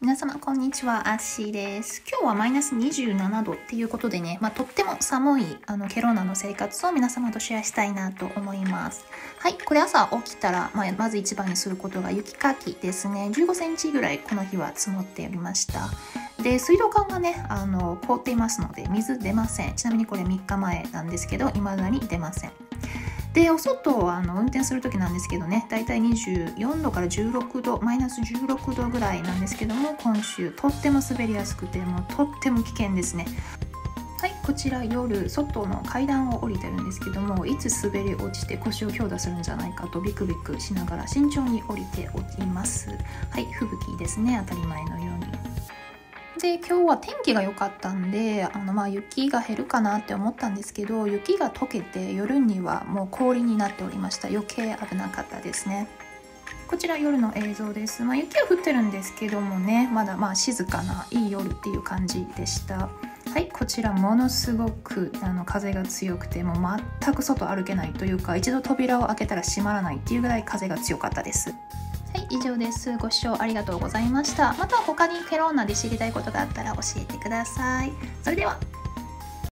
皆様こんにちは、アッシーです。今日はマイナス27度っていうことでね、まあ、とっても寒いあのケローナの生活を皆様とシェアしたいなと思います。はい、これ朝起きたら、まあ、まず一番にすることが雪かきですね。15センチぐらいこの日は積もっておりました。で、水道管がね、あの凍っていますので水出ません。ちなみにこれ3日前なんですけど、未だに出ません。でお外をあの運転する時なんですけどねだいたい24度から16度マイナス16度ぐらいなんですけども今週とっても滑りやすくてもうとっても危険ですね。はいこちら夜外の階段を降りてるんですけどもいつ滑り落ちて腰を強打するんじゃないかとビクビクしながら慎重に降りております。はい吹雪ですね当たり前ので今日は天気が良かったんであのまあ雪が減るかなって思ったんですけど雪が溶けて夜にはもう氷になっておりました。余計危なかったですね。こちら夜の映像です、まあ、雪は降ってるんですけどもねまだまあ静かないい夜っていう感じでした。はいこちらものすごくあの風が強くてもう全く外歩けないというか一度扉を開けたら閉まらないっていうぐらい風が強かったです。はい、以上です。ご視聴ありがとうございました。また他にケローナで知りたいことがあったら教えてください。それでは。